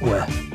were.